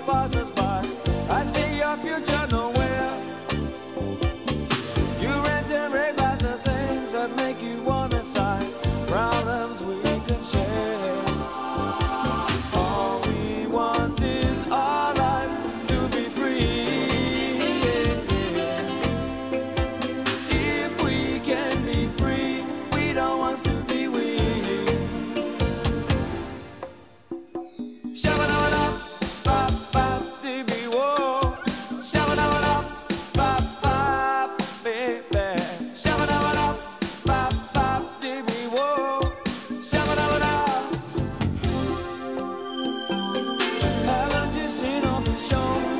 passes by. I see your future nowhere. You about the things that make you want. show.